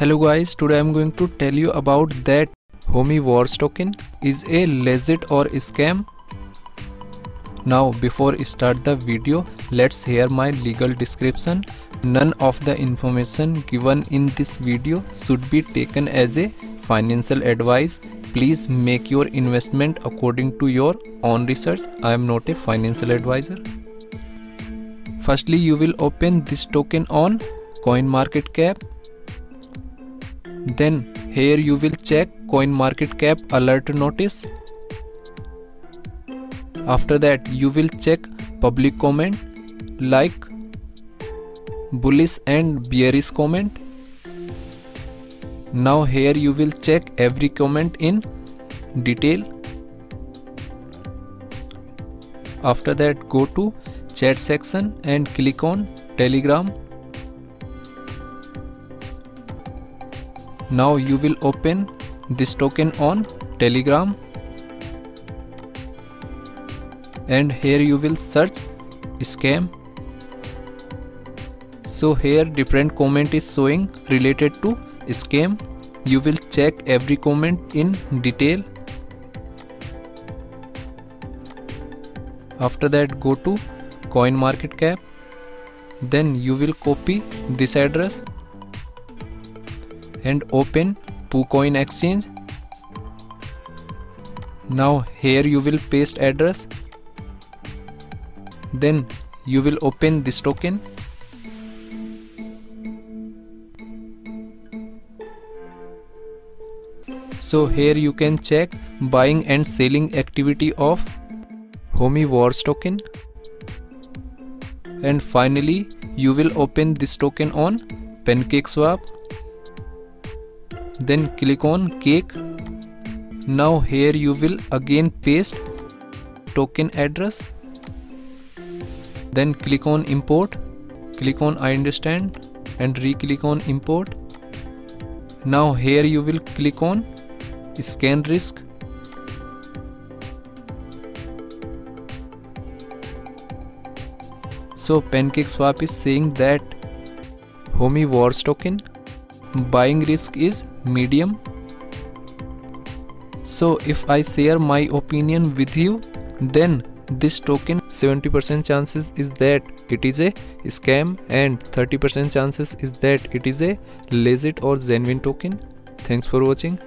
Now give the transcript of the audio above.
Hello guys, today I'm going to tell you about that Homie Wars token is a legit or scam. Now before start the video, let's hear my legal description. None of the information given in this video should be taken as a financial advice. Please make your investment according to your own research. I am not a financial advisor. Firstly, you will open this token on CoinMarketCap then here you will check coin market cap alert notice. After that you will check public comment like bullish and bearish comment. Now here you will check every comment in detail. After that go to chat section and click on telegram now you will open this token on telegram. And here you will search scam. So here different comment is showing related to scam. You will check every comment in detail. After that go to coin market cap. Then you will copy this address and open PooCoin exchange. Now here you will paste address. Then you will open this token. So here you can check buying and selling activity of Homie Wars token. And finally you will open this token on PancakeSwap then click on cake. Now here you will again paste token address. Then click on import. Click on I understand and re-click on import. Now here you will click on scan risk. So PancakeSwap is saying that Homie Wars token buying risk is medium. So if i share my opinion with you then this token 70% chances is that it is a scam and 30% chances is that it is a legit or genuine token. Thanks for watching